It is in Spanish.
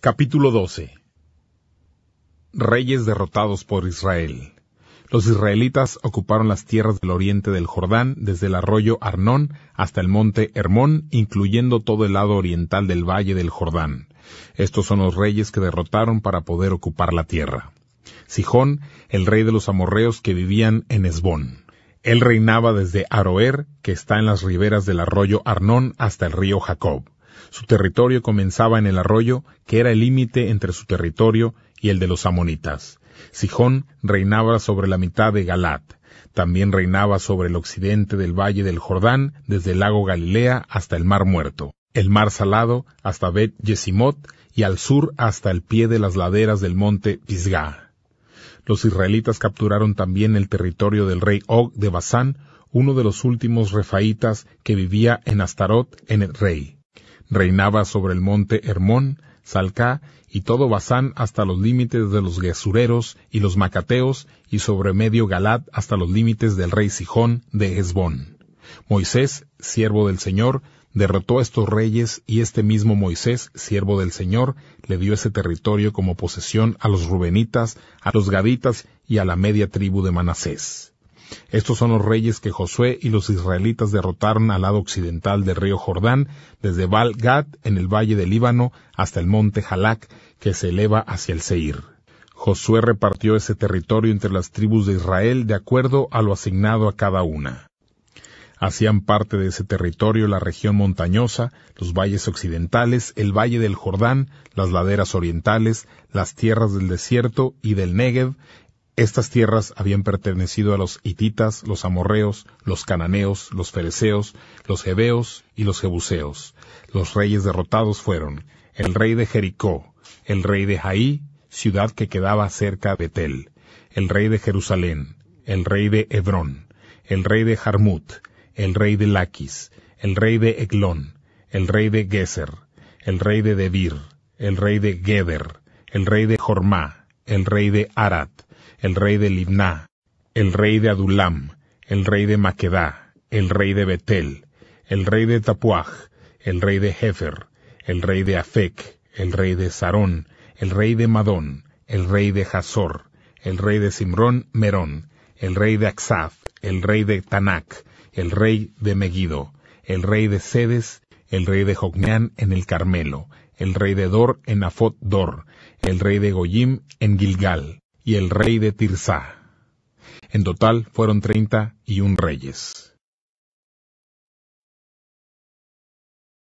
Capítulo 12 Reyes derrotados por Israel. Los israelitas ocuparon las tierras del oriente del Jordán, desde el arroyo Arnón hasta el monte Hermón, incluyendo todo el lado oriental del valle del Jordán. Estos son los reyes que derrotaron para poder ocupar la tierra. Sijón, el rey de los amorreos que vivían en Esbón. Él reinaba desde Aroer, que está en las riberas del arroyo Arnón, hasta el río Jacob. Su territorio comenzaba en el arroyo, que era el límite entre su territorio y el de los amonitas. Sijón reinaba sobre la mitad de Galat. También reinaba sobre el occidente del valle del Jordán, desde el lago Galilea hasta el mar muerto, el mar salado hasta Bet Yesimot y al sur hasta el pie de las laderas del monte Pisgah. Los israelitas capturaron también el territorio del rey Og de Basán, uno de los últimos refaítas que vivía en Astarot en el rey. Reinaba sobre el monte Hermón, Salcá y todo Basán hasta los límites de los Gesureros y los Macateos y sobre medio Galad hasta los límites del rey Sijón de Hezbón. Moisés, siervo del Señor, derrotó a estos reyes y este mismo Moisés, siervo del Señor, le dio ese territorio como posesión a los Rubenitas, a los Gaditas y a la media tribu de Manasés. Estos son los reyes que Josué y los israelitas derrotaron al lado occidental del río Jordán, desde Baal Gad en el valle del Líbano hasta el monte Jalac, que se eleva hacia el Seir. Josué repartió ese territorio entre las tribus de Israel de acuerdo a lo asignado a cada una. Hacían parte de ese territorio la región montañosa, los valles occidentales, el valle del Jordán, las laderas orientales, las tierras del desierto y del Negev, estas tierras habían pertenecido a los hititas, los amorreos, los cananeos, los fereceos, los heveos y los jebuseos. Los reyes derrotados fueron el rey de Jericó, el rey de Jaí, ciudad que quedaba cerca de Betel, el rey de Jerusalén, el rey de Hebrón, el rey de Jarmut, el rey de Laquis, el rey de Eglón, el rey de Geser, el rey de Debir, el rey de Geder, el rey de Jormá, el rey de Arat, el rey de Libná, el rey de Adulam, el rey de Maquedá, el rey de Betel, el rey de Tapuaj, el rey de Jefer, el rey de Afec, el rey de Sarón, el rey de Madón, el rey de Hazor, el rey de Simrón Merón, el rey de Aksaf, el rey de Tanac, el rey de Megiddo, el rey de Sedes, el rey de Jocneán en el Carmelo, el rey de Dor en Afot Dor, el rey de Goyim en Gilgal, y el rey de Tirsá. En total fueron treinta y un reyes.